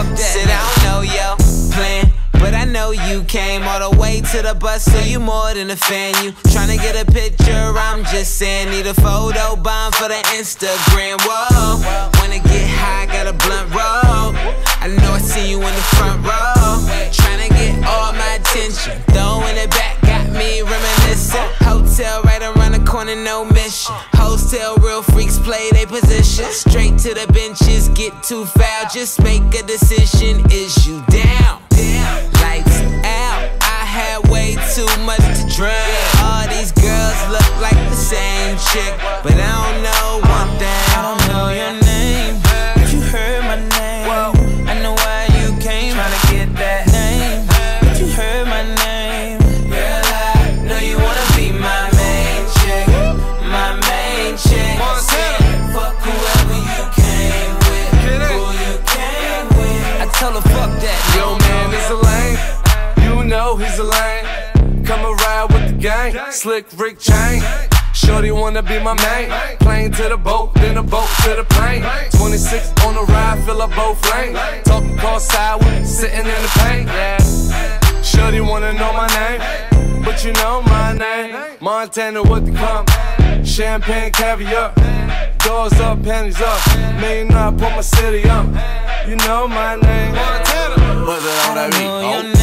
Fuck that. Said I don't know your plan, but I know you came all the way to the bus, so you more than a fan. You tryna get a picture? I'm just saying, need a photo bomb for the Instagram. Whoa, wanna get high? Got a blunt roll. I know I see you in the front row. Play their position. Straight to the benches, get too foul, just make a decision. Is you down? Lights out. I had way too much to drink. All these girls look like the same chick, but I don't know know he's a lane. Come and ride with the gang. Slick Rick Chain. Shorty wanna be my main. Plane to the boat, then the boat to the plane. 26 on the ride, fill up both lanes. Talking car side, we sitting in the paint. Yeah. Shorty wanna know my name, but you know my name. Montana with the come. Champagne caviar. Doors up, panties up. Million up, put my city up. You know my name. Montana. What's it on I that don't beat?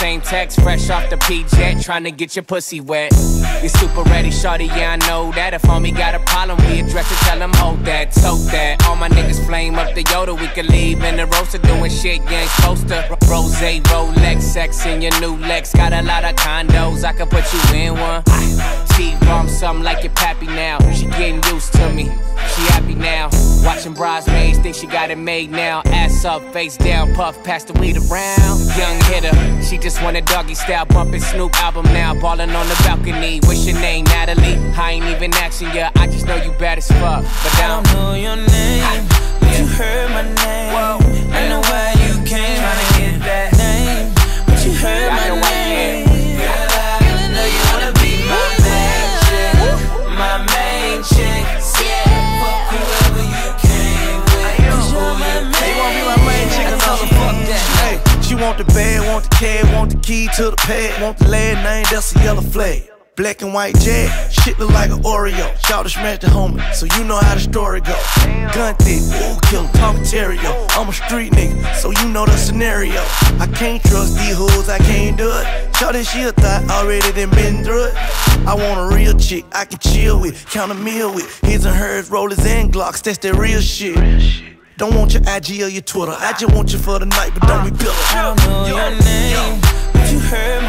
Same text, fresh off the P-Jet, tryna get your pussy wet. You super ready, shorty, yeah, I know that. If homie got a problem, we address it, tell him hold that, tote that. All my niggas flame up the Yoda, we can leave in the roaster doing shit you ain't supposed to. Rose, Rolex, sex in your new Lex. Got a lot of condos, I can put you in one. T-bomb something like your pappy now. She getting used to me, she happy now. Watching bridesmaids, think she got it made now. Ass up, face down, puff, pass the weed around. Young hitter, she just want a doggy style, bumping Snoop album now. Ballin' on the balcony. What's your name, Natalie? I ain't even asking ya, I just know you bad as fuck. But I don't know want the cab, want the key to the pad, want the last name, that's a yellow flag. Black and white jet, shit look like an Oreo. Shout to smash the homie, so you know how the story go. Gun thick, ooh, killer, talking terrio. I'm a street nigga, so you know the scenario. I can't trust these hoes, I can't do it. Shout that she a thought, already done been through it. I want a real chick, I can chill with, count a meal with. His and hers, rollers and Glocks, that's that real shit. Don't want your IG or your Twitter. I just want you for the night, but don't be bitter. I don't know your name, but you heard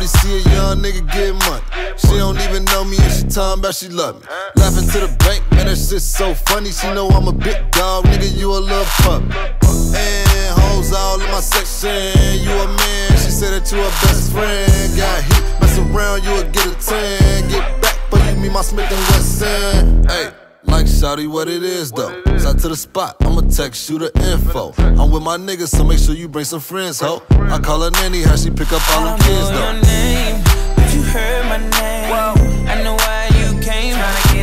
Shawty see a young nigga get money. She don't even know me and she talking about she love me. Laughing to the bank, man, that shit's so funny. She know I'm a big dog, nigga, you a little pup. And hoes all in my section. You a man, she said that you a best friend. Got heat, mess around, you will get a Like Shawty, what it is though. Side to the spot, I'ma text you the info. I'm with my niggas, so make sure you bring some friends, ho. I call her nanny, how she pick up all I them don't kids know your name, but you heard my name. I know why you came, tryna get